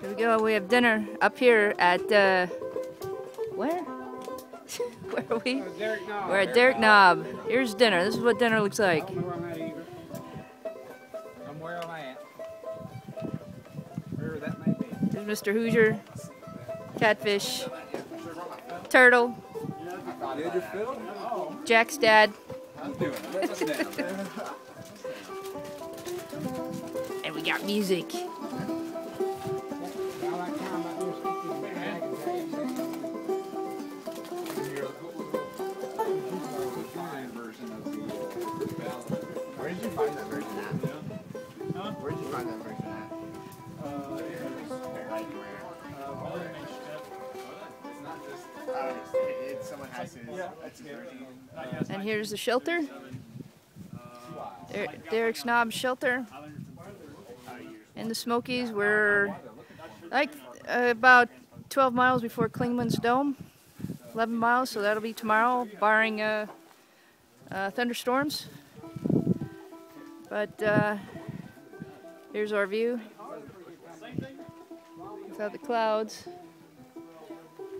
Here we go. We have dinner up here at uh, where? where are we? We're at Derrick Knob. Here's dinner. This is what dinner looks like. I'm where I'm. I'm where I'm at. Wherever that may be. There's Mr. Hoosier, catfish, turtle, Did you feel? Jack's dad, I'm doing it. Let's sit down. and we got music. Where did you find that version at? Where did you find that version at? Like where? It's, it, it, someone has his. That's his version. And here's the shelter. Der- Derrick's Knob shelter. In the Smokies, we're like uh, about 12 miles before Clingman's Dome. 11 miles, so that'll be tomorrow, barring uh, uh, thunderstorms. But uh, here's our view. Without the clouds.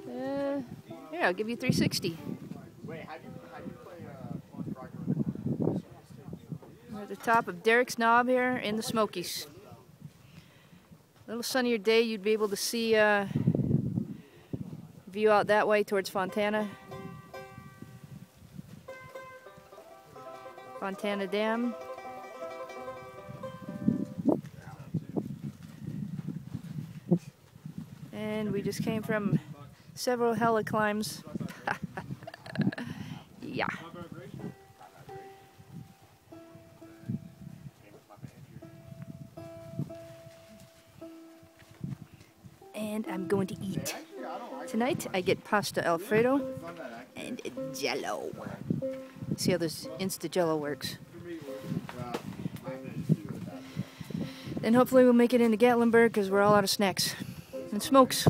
Uh, yeah, I'll give you 360. Wait, how do you, how do you play uh, Rocket We're at the top of Derrick's Knob here in the Smokies. A little sunnier day, you'd be able to see uh, view out that way towards Fontana. Fontana Dam. And we just came from several heli climbs. yeah. and I'm going to eat. Tonight I get pasta alfredo and jello. See how this Insta Jello works. Then hopefully we'll make it into Gatlinburg because we're all out of snacks and smokes.